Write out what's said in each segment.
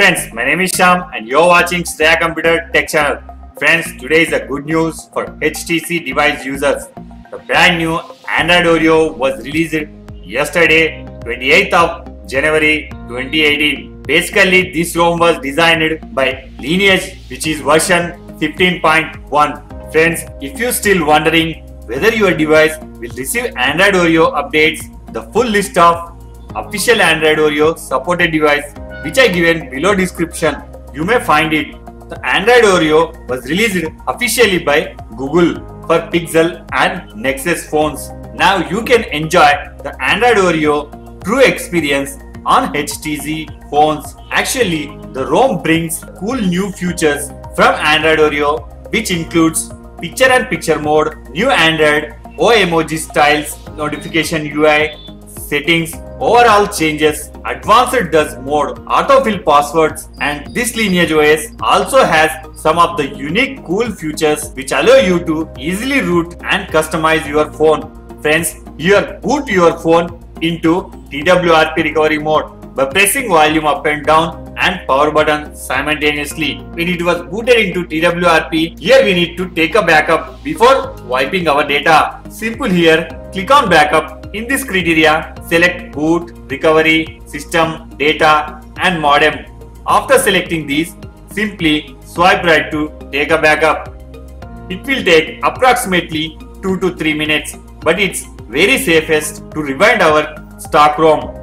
Friends, my name is Sham and you're watching Staya Computer Tech Channel. Friends, today is a good news for HTC device users. The brand new Android Oreo was released yesterday, 28th of January 2018. Basically, this ROM was designed by Lineage, which is version 15.1. Friends, if you're still wondering whether your device will receive Android Oreo updates, the full list of official Android Oreo supported device which I given below description. You may find it. The Android Oreo was released officially by Google for Pixel and Nexus phones. Now you can enjoy the Android Oreo true experience on HTC phones. Actually, the ROM brings cool new features from Android Oreo which includes picture and picture mode, new Android, O emoji styles, notification UI, settings, overall changes, advanced Doze mode, autofill passwords and this Lineage OS also has some of the unique cool features which allow you to easily root and customize your phone. Friends, here boot your phone into TWRP recovery mode by pressing volume up and down and power button simultaneously. When it was booted into TWRP, here we need to take a backup before wiping our data. Simple here, click on backup. In this criteria, select boot, recovery, system, data and modem. After selecting these, simply swipe right to take a backup. It will take approximately 2 to 3 minutes, but it's very safest to rewind our stock ROM.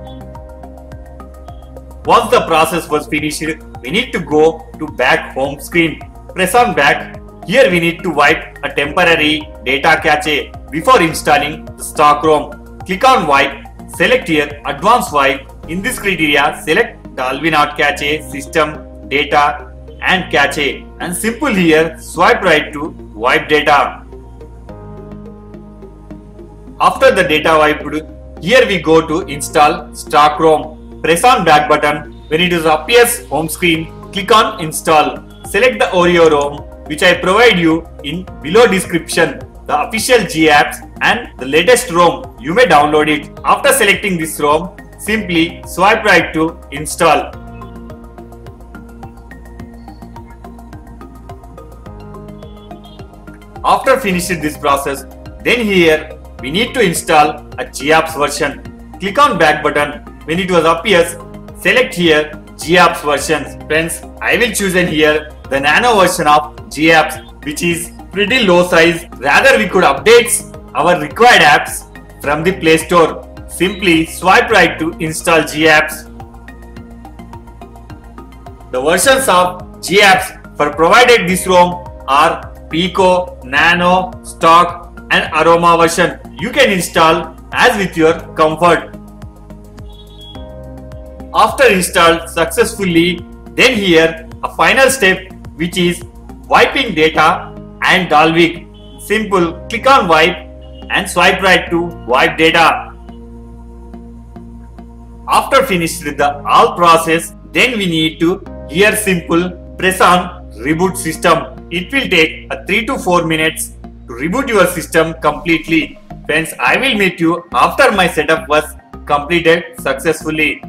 Once the process was finished, we need to go to back home screen. Press on back. Here we need to wipe a temporary data cache before installing the stock ROM. Click on wipe. Select here advanced wipe. In this criteria, select Dalvik ART Cache, System, Data and Cache. And simple here, swipe right to wipe data. After the data wiped, here we go to install stock ROM. Press on back button. When it is appears home screen, click on install. Select the Oreo ROM which I provide you in below description. The official G apps and the latest ROM. You may download it. After selecting this ROM, simply swipe right to install. After finishing this process, then here we need to install a GApps version. Click on back button. When it was appears, select here GApps versions. Friends, I will choose in here the nano version of GApps which is pretty low size. Rather we could update our required apps from the Play Store. Simply swipe right to install GApps. The versions of GApps for provided this ROM are Pico, Nano, Stock and Aroma version. You can install as with your comfort. After installed successfully, then here a final step which is wiping data and Dalvik. Simple, click on wipe and swipe right to wipe data. After finished with the all process, then we need to here simple press on reboot system. It will take a 3 to 4 minutes to reboot your system completely. Friends, I will meet you after my setup was completed successfully.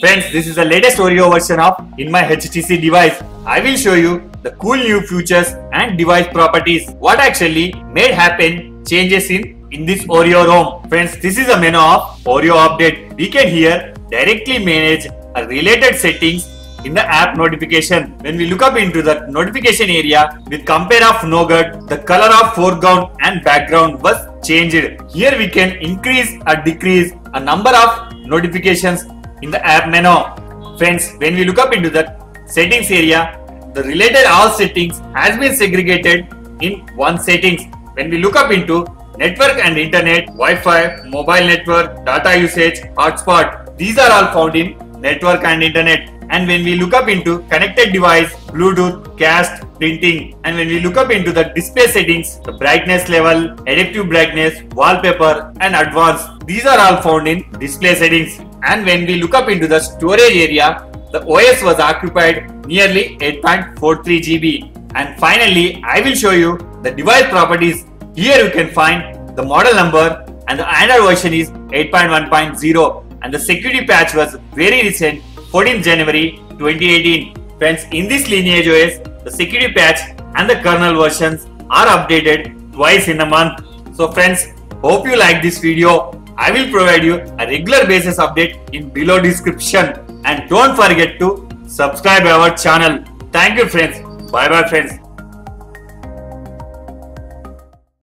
Friends, this is the latest Oreo version of in my HTC device. I will show you the cool new features and device properties. What actually made happen changes in, in this Oreo ROM. Friends, this is a menu of Oreo update. We can here directly manage a related settings in the app notification. When we look up into the notification area with compare of Nougat, the color of foreground and background was changed. Here we can increase or decrease a number of notifications in the app menu. Friends, when we look up into the settings area, the related all settings has been segregated in one settings. When we look up into network and internet, Wi-Fi, mobile network, data usage, hotspot, these are all found in network and internet. And when we look up into connected device, Bluetooth, cast, printing, and when we look up into the display settings, the brightness level, adaptive brightness, wallpaper, and advanced, these are all found in display settings. And when we look up into the storage area, the OS was occupied nearly 8.43 GB. And finally, I will show you the device properties. Here you can find the model number and the Android version is 8.1.0 and the security patch was very recent 14th January 2018. Friends, in this Lineage OS, the security patch and the kernel versions are updated twice in a month. So friends, hope you like this video. I will provide you a regular basis update in below description and don't forget to subscribe our channel. Thank you friends. Bye bye friends.